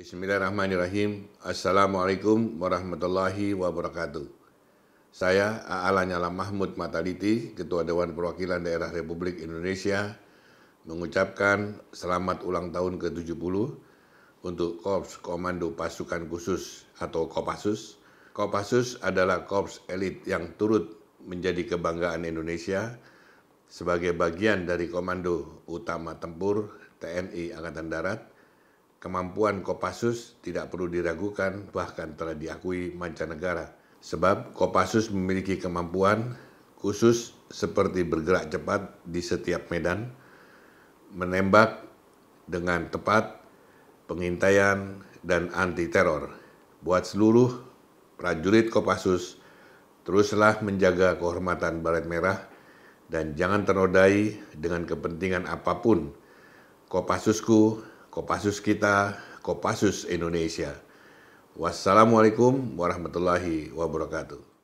Bismillahirrahmanirrahim. Assalamualaikum warahmatullahi wabarakatuh. Saya A. Lanyala Mahmud Mataliti, Ketua Dewan Perwakilan Daerah Republik Indonesia, mengucapkan selamat ulang tahun ke-70 untuk Korps Komando Pasukan Khusus atau Kopassus. Kopassus adalah korps elit yang turut menjadi kebanggaan Indonesia sebagai bagian dari Komando Utama Tempur TNI Angkatan Darat kemampuan Kopassus tidak perlu diragukan bahkan telah diakui mancanegara. Sebab Kopassus memiliki kemampuan khusus seperti bergerak cepat di setiap medan, menembak dengan tepat, pengintaian, dan anti teror. Buat seluruh prajurit Kopassus, teruslah menjaga kehormatan Baret Merah dan jangan ternodai dengan kepentingan apa pun. Kopassusku Kopassus kita, Kopassus Indonesia. Wassalamualaikum warahmatullahi wabarakatuh.